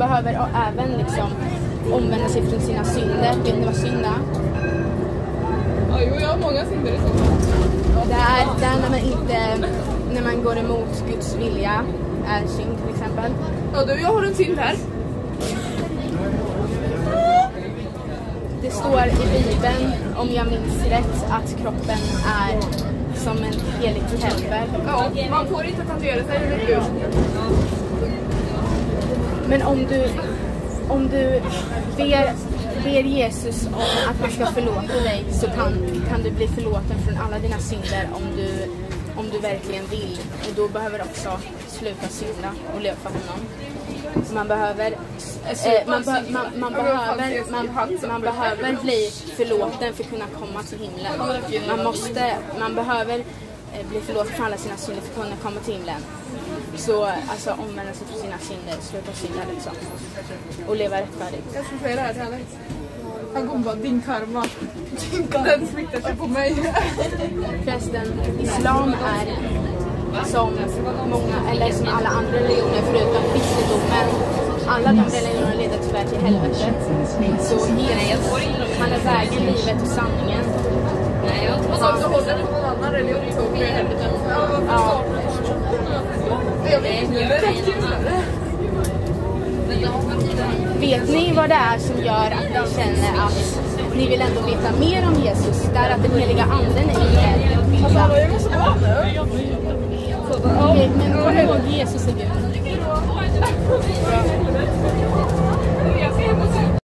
behöver även liksom omvända sig från sina synder. Vet ni vad synd är? Ja, jo, jag har många synder i så fall. Det är, det är när man inte, när man går emot Guds vilja, är synd till exempel. Ja, du, jag har en synd här. Det står i Bibeln, om jag minns rätt, att kroppen är som en helig tempel. Ja, man får inte tatuera sig, eller hur? Men om du, om du ber, ber Jesus om att han ska förlåta dig så kan, kan du bli förlåten från alla dina synder om du, om du verkligen vill. Och då behöver du också sluta synda och leva för honom. Man behöver, eh, man, be, man, man, behöver, man, man behöver bli förlåten för att kunna komma till himlen. Man, måste, man behöver eh, bli förlåten för alla sina synder för att kunna komma till himlen. Så alltså omvända sig från sina synder, sluta synda liksom. Och leva rättfärdigt. Jag ska säga det här till Alex. Han kommer bara, din karma. Den smittar sig på mig. Förresten, islam är som många, eller som alla andra religioner förutom kristendomen. Alla de religionerna leder tyvärr till helvetet. Så Jesus, han är vägen, livet och sanningen. Nej, jag tror så också håller på någon annan religion blir det helvete. Ja, varför Ja. Jag vet ni vad det är som gör att ni känner att ni vill ändå veta mer om Jesus? Det är att den heliga anden är i er. Alltså, hallå, jag måste gå nu. Okej, men kom ihåg, Jesus är Gud.